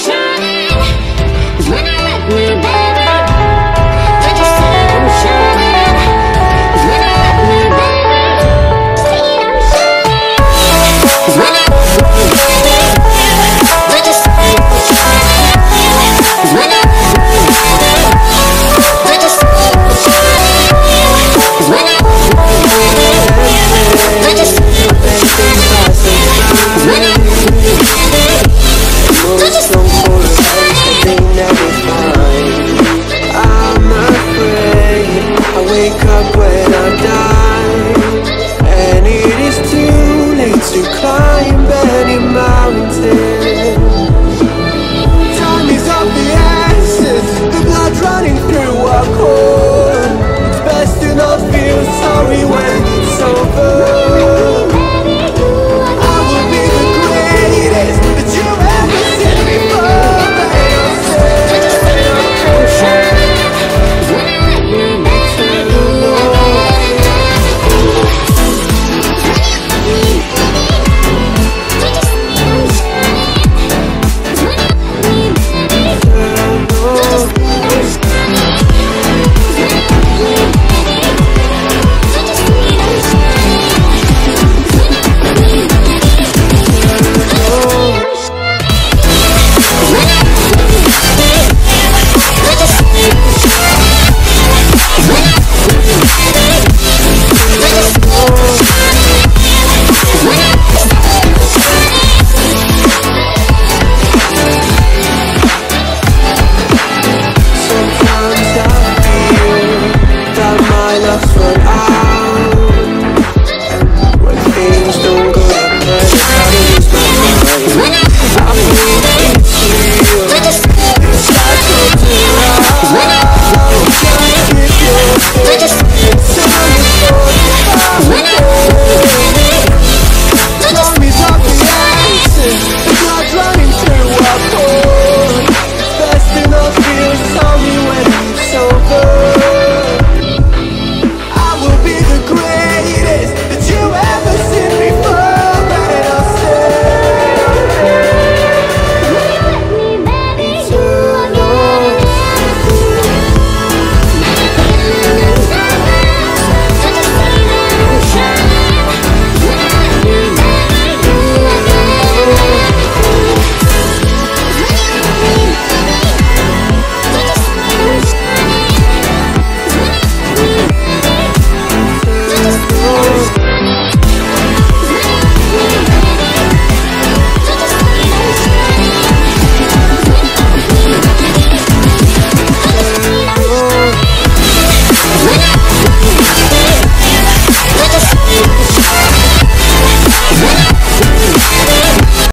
shining